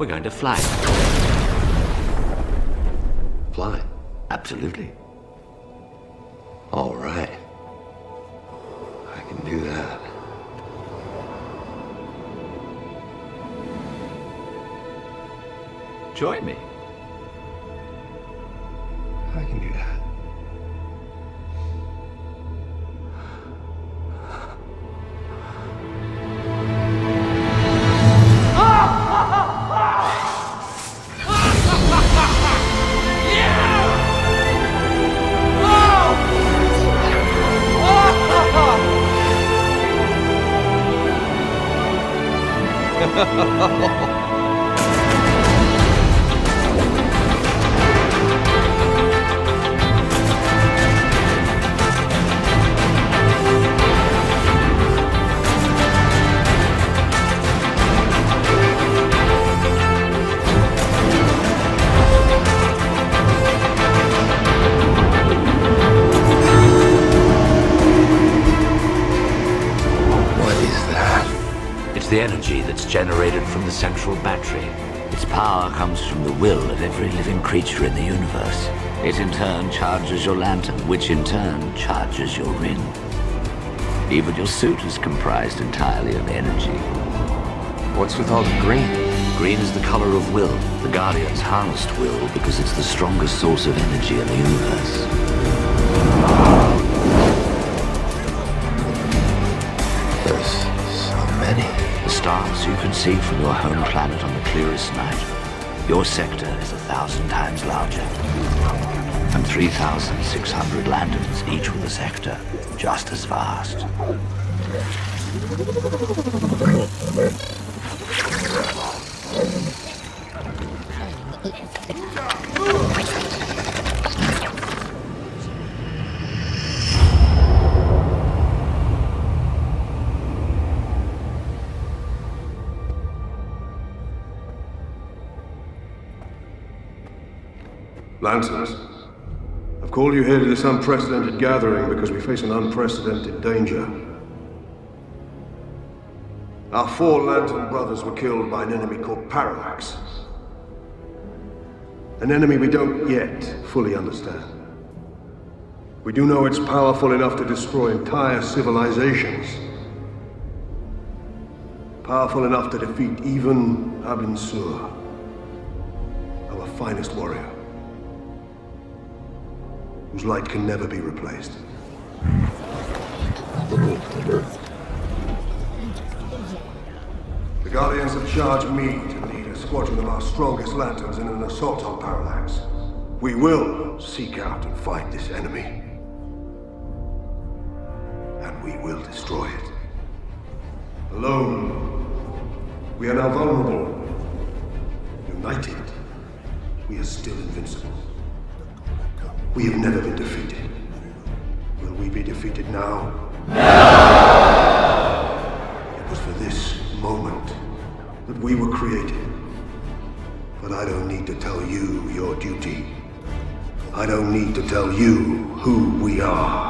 We're going to fly. Fly. Absolutely. All right. I can do that. Join me. 哈哈哈哈。The energy that's generated from the central battery. Its power comes from the will of every living creature in the universe. It in turn charges your lantern, which in turn charges your ring. Even your suit is comprised entirely of energy. What's with all the green? Green is the color of will. The Guardians harnessed will because it's the strongest source of energy in the universe. Stars you can see from your home planet on the clearest night. Your sector is a thousand times larger. And 3,600 lanterns, each with a sector, just as vast. Lanterns, I've called you here to this unprecedented gathering because we face an unprecedented danger. Our four Lantern brothers were killed by an enemy called Parallax. An enemy we don't yet fully understand. We do know it's powerful enough to destroy entire civilizations. Powerful enough to defeat even Abin Sur, our finest warrior whose light can never be replaced. The Guardians have charged me to lead a squadron of our strongest lanterns in an assault on Parallax. We will seek out and fight this enemy. And we will destroy it. Alone, we are now vulnerable. United, we are still invincible. We have never been defeated. Will we be defeated now? No! It was for this moment that we were created. But I don't need to tell you your duty. I don't need to tell you who we are.